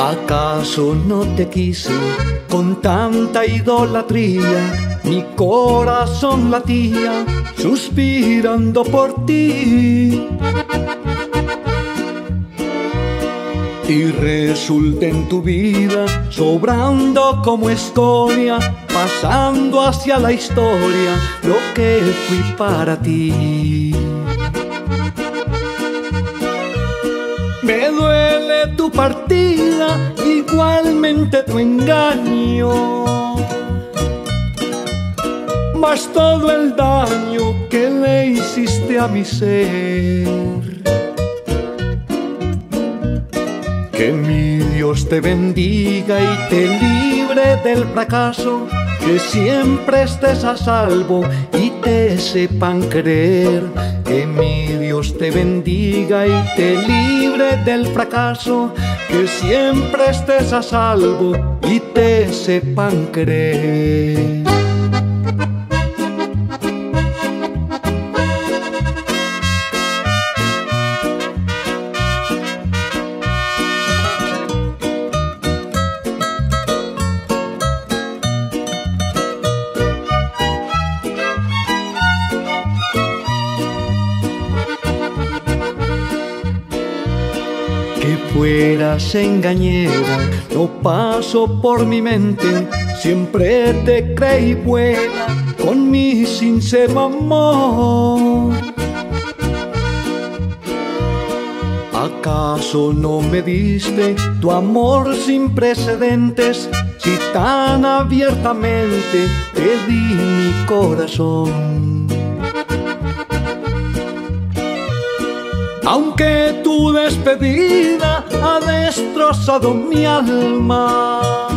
¿Acaso no te quise con tanta idolatría? Mi corazón latía suspirando por ti. Y resulta en tu vida sobrando como escoria, pasando hacia la historia lo que fui para ti. Me tu partida, igualmente tu engaño. Mas todo el daño que le hiciste a mi ser. Que mi Dios te bendiga y te libre del fracaso, que siempre estés a salvo y te sepan creer. Que mi Dios te bendiga y te libre del fracaso, que siempre estés a salvo y te sepan creer. Que fueras engañera, no paso por mi mente, siempre te creí buena con mi sincero amor. ¿Acaso no me diste tu amor sin precedentes si tan abiertamente te di mi corazón? Aunque tu despedida ha destrozado mi alma,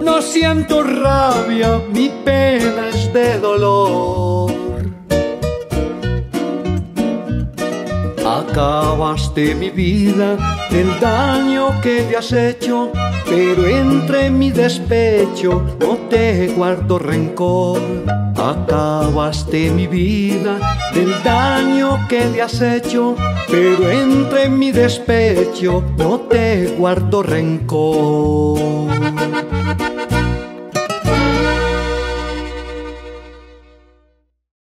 no siento rabia, mi pena es de dolor. Acabaste mi vida del daño que te has hecho, pero entre mi despecho no te guardo rencor. Acabaste mi vida del daño que te has hecho, pero entre mi despecho no te guardo rencor.